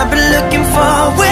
I've been looking for.